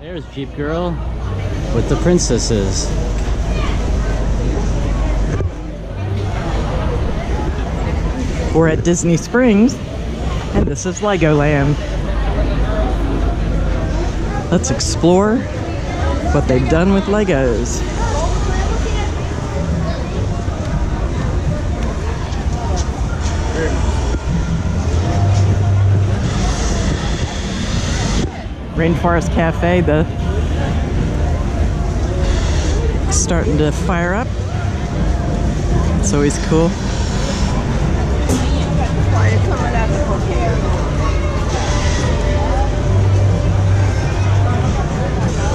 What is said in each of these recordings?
There's Jeep Girl with the princesses. We're at Disney Springs, and this is Legoland. Let's explore what they've done with Legos. Rainforest Cafe, the starting to fire up. It's always cool.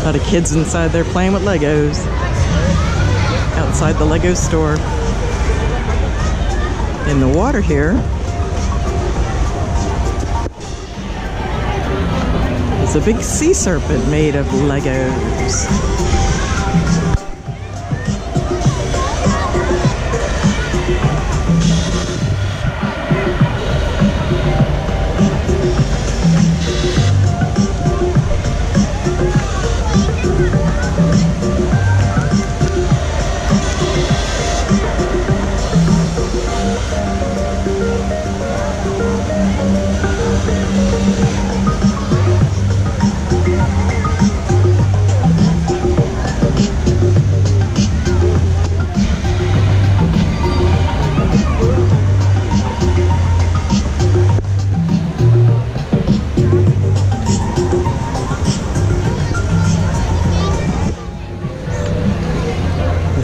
A lot of kids inside there playing with Legos. Outside the Lego store. In the water here is a big sea serpent made of Legos.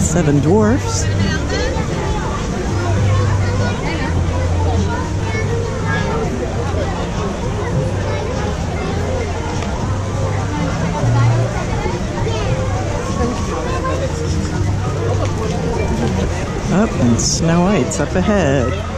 Seven Dwarfs. Up and Snow White's up ahead.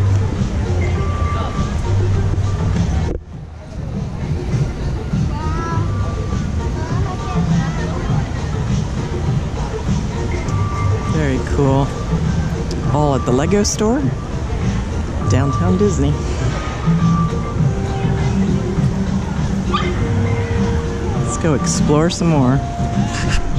cool. All at the Lego store, downtown Disney. Let's go explore some more.